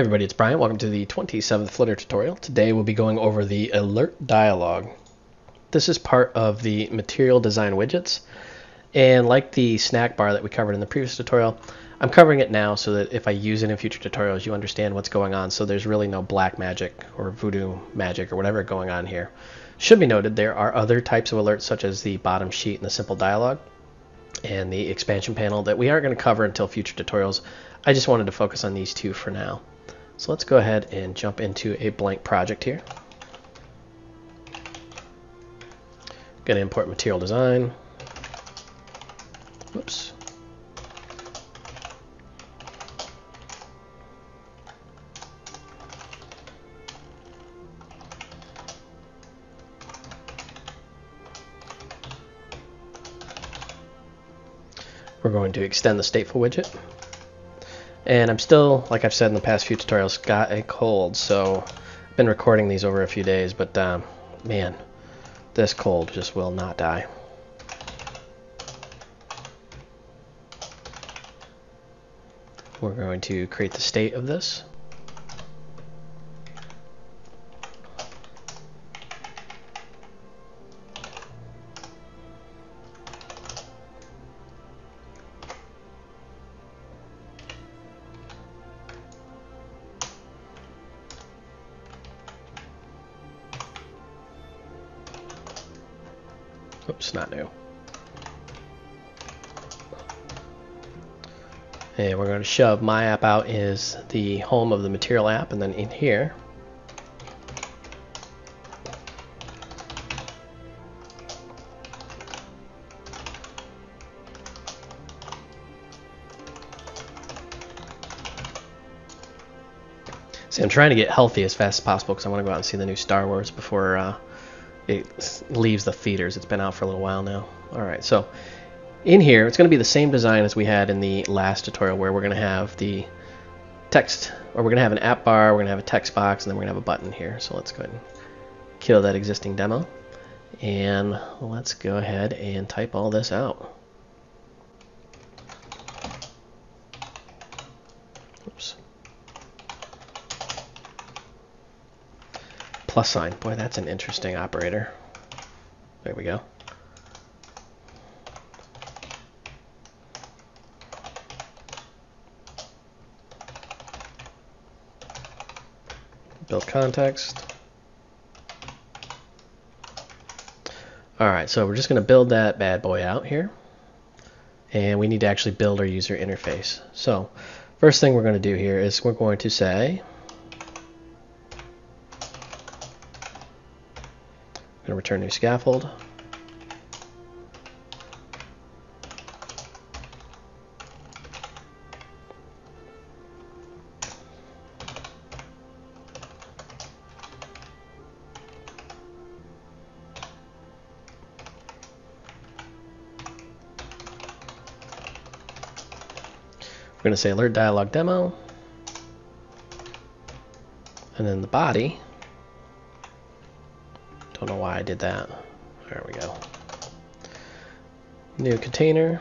Hey everybody, it's Bryan. Welcome to the 27th Flutter tutorial. Today we'll be going over the alert dialog. This is part of the material design widgets. And like the snack bar that we covered in the previous tutorial, I'm covering it now so that if I use it in future tutorials, you understand what's going on. So there's really no black magic or voodoo magic or whatever going on here. Should be noted, there are other types of alerts such as the bottom sheet and the simple dialog and the expansion panel that we aren't going to cover until future tutorials. I just wanted to focus on these two for now. So let's go ahead and jump into a blank project here. Going to import material design. Whoops. We're going to extend the stateful widget. And I'm still, like I've said in the past few tutorials, got a cold, so I've been recording these over a few days, but um, man, this cold just will not die. We're going to create the state of this. Oops, not new. And we're going to shove my app out is the home of the material app, and then in here, See, I'm trying to get healthy as fast as possible because I want to go out and see the new Star Wars before uh, it leaves the feeders. It's been out for a little while now. All right, so in here, it's going to be the same design as we had in the last tutorial where we're going to have the text, or we're going to have an app bar, we're going to have a text box, and then we're going to have a button here. So let's go ahead and kill that existing demo. And let's go ahead and type all this out. Oops. Plus sign. Boy, that's an interesting operator. There we go. Build context. Alright, so we're just going to build that bad boy out here. And we need to actually build our user interface. So, first thing we're going to do here is we're going to say to return new scaffold. We're going to say alert dialog demo. And then the body don't know why I did that. There we go. New container.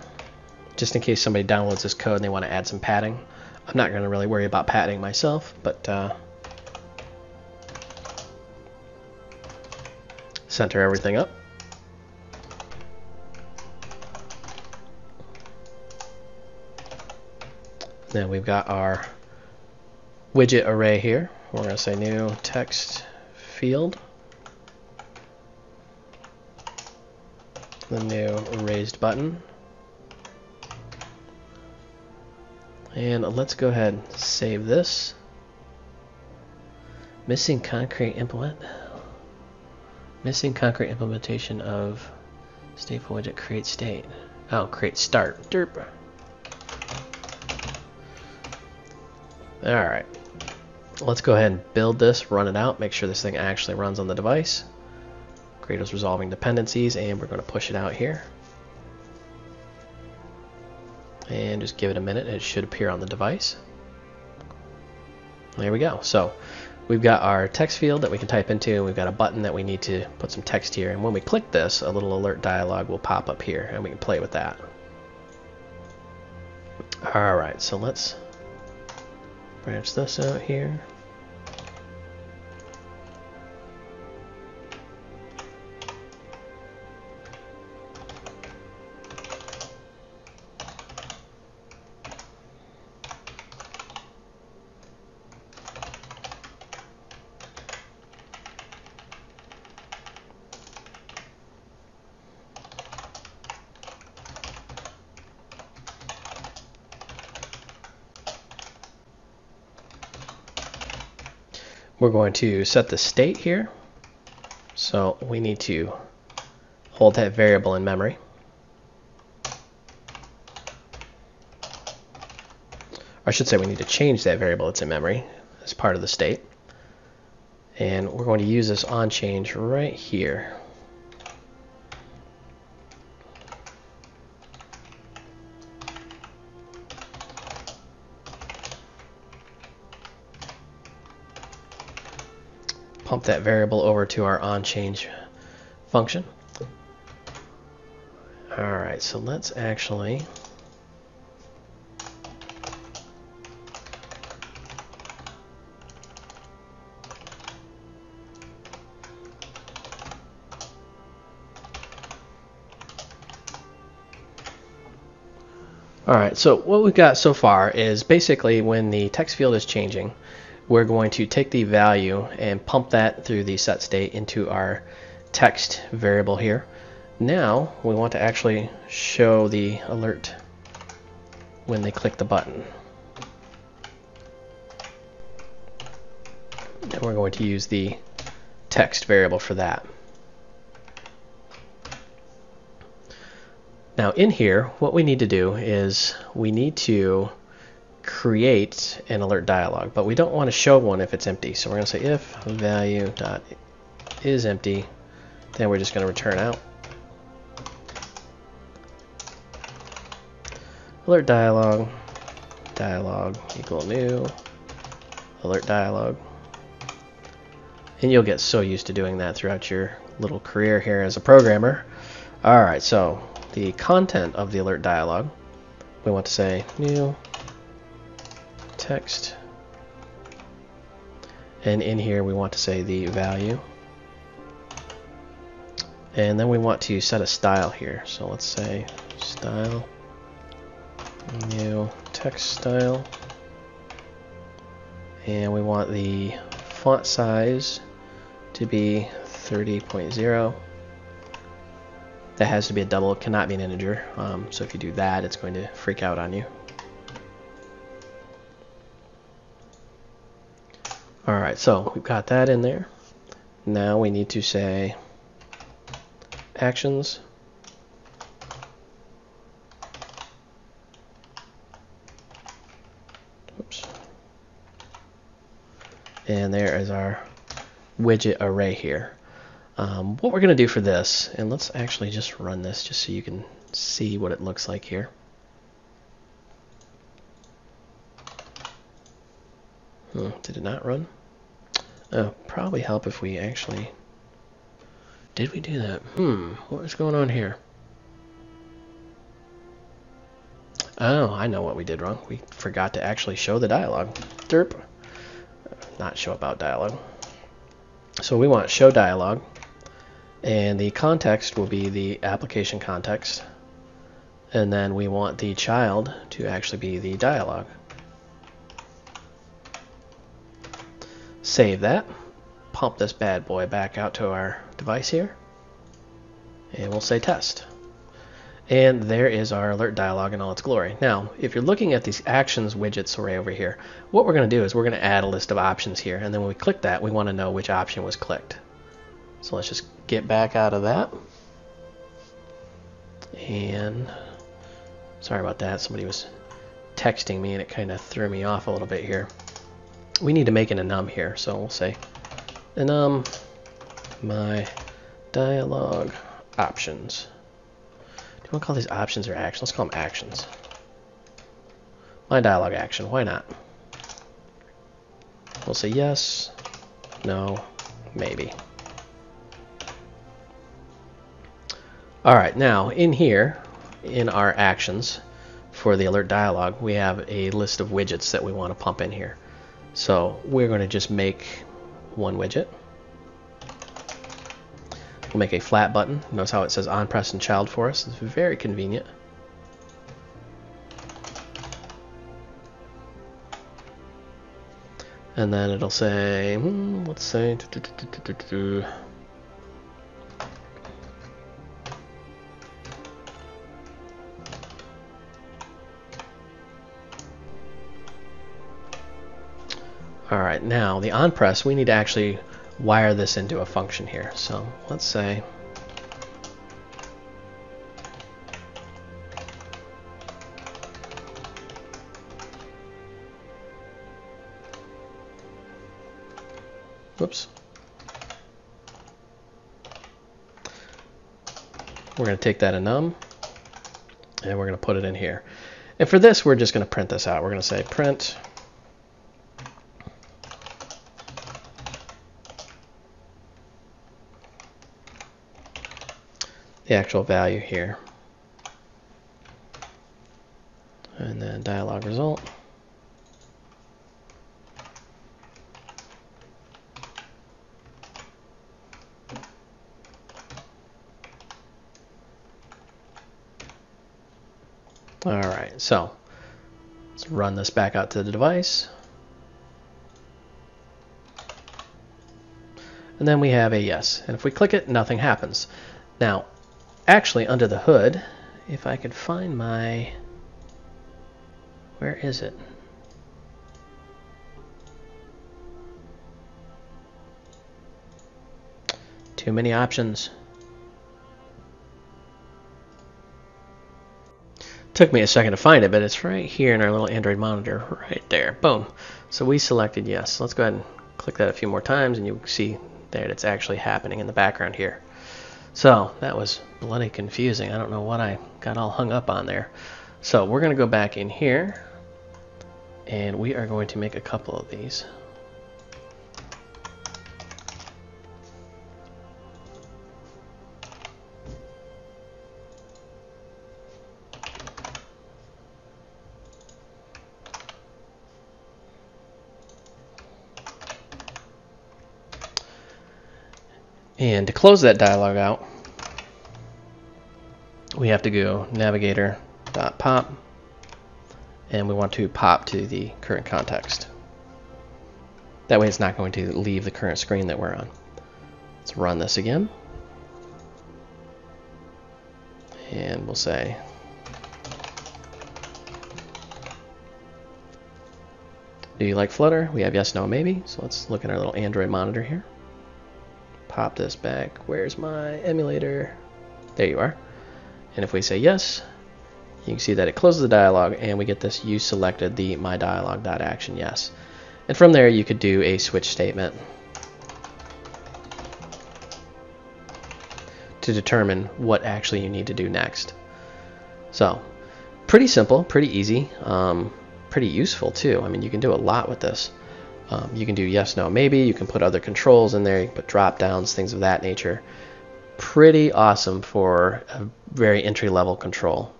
Just in case somebody downloads this code and they want to add some padding. I'm not going to really worry about padding myself, but uh, center everything up. Then we've got our widget array here. We're going to say new text field. The new raised button. And let's go ahead and save this. Missing concrete implement. Missing concrete implementation of stateful widget create state. Oh, create start. Derp. Alright. Let's go ahead and build this, run it out, make sure this thing actually runs on the device. Gradle's resolving dependencies, and we're going to push it out here. And just give it a minute, it should appear on the device. There we go. So we've got our text field that we can type into, and we've got a button that we need to put some text here. And when we click this, a little alert dialog will pop up here, and we can play with that. Alright, so let's Branch this out here. We're going to set the state here. So we need to hold that variable in memory. I should say we need to change that variable that's in memory as part of the state. And we're going to use this on change right here. Pump that variable over to our onChange function. Alright, so let's actually Alright, so what we've got so far is basically when the text field is changing, we're going to take the value and pump that through the set state into our text variable here. Now we want to actually show the alert when they click the button. And we're going to use the text variable for that. Now in here, what we need to do is we need to create an alert dialog, but we don't want to show one if it's empty. So we're going to say if value dot is empty, then we're just going to return out. Alert dialog, dialog equal new, alert dialog. And you'll get so used to doing that throughout your little career here as a programmer. Alright, so the content of the alert dialog, we want to say new text. And in here we want to say the value. And then we want to set a style here. So let's say style, new text style. And we want the font size to be 30.0. That has to be a double, it cannot be an integer. Um, so if you do that, it's going to freak out on you. Alright, so we've got that in there. Now we need to say actions. Oops. And there is our widget array here. Um, what we're going to do for this, and let's actually just run this just so you can see what it looks like here. Hmm, did it not run? Oh, probably help if we actually... Did we do that? Hmm, what was going on here? Oh, I know what we did wrong. We forgot to actually show the dialog. Derp. Not show about dialog. So we want show dialog, and the context will be the application context, and then we want the child to actually be the dialog. Save that. Pump this bad boy back out to our device here. And we'll say test. And there is our alert dialog in all its glory. Now, if you're looking at these actions widgets array over here, what we're going to do is we're going to add a list of options here. And then when we click that, we want to know which option was clicked. So let's just get back out of that. And sorry about that. Somebody was texting me and it kind of threw me off a little bit here we need to make an enum here, so we'll say enum my dialog options. Do you want to call these options or actions? Let's call them actions. My dialog action, why not? We'll say yes, no, maybe. Alright, now in here, in our actions for the alert dialog, we have a list of widgets that we want to pump in here. So we're going to just make one widget. We'll make a flat button. Notice how it says on press and child for us. It's very convenient. And then it'll say, hmm, let's say, All right, now the on press, we need to actually wire this into a function here. So let's say Whoops. We're going to take that enum, and we're going to put it in here. And for this, we're just going to print this out. We're going to say print the actual value here. And then dialog result. All right, so let's run this back out to the device. And then we have a yes. And if we click it, nothing happens. Now, actually under the hood, if I could find my, where is it? Too many options. Took me a second to find it, but it's right here in our little Android monitor, right there. Boom. So we selected yes. Let's go ahead and click that a few more times, and you see that it's actually happening in the background here. So that was bloody confusing. I don't know what I got all hung up on there. So we're going to go back in here, and we are going to make a couple of these. And to close that dialog out, we have to go navigator.pop and we want to pop to the current context. That way it's not going to leave the current screen that we're on. Let's run this again. And we'll say Do you like Flutter? We have yes, no, maybe. So let's look at our little Android monitor here pop this back. Where's my emulator? There you are. And if we say yes, you can see that it closes the dialog and we get this you selected the my dialog.action yes. And from there you could do a switch statement to determine what actually you need to do next. So pretty simple, pretty easy, um, pretty useful too. I mean you can do a lot with this. Um, you can do yes, no, maybe. You can put other controls in there. You can put drop downs, things of that nature. Pretty awesome for a very entry level control.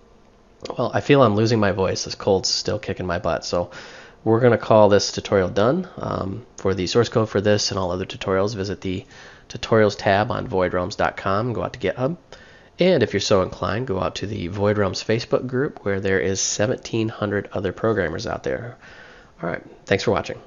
Well, I feel I'm losing my voice. This cold's still kicking my butt. So we're going to call this tutorial done. Um, for the source code for this and all other tutorials, visit the tutorials tab on voidrealms.com. Go out to GitHub. And if you're so inclined, go out to the Void Realms Facebook group where there is 1,700 other programmers out there. All right. Thanks for watching.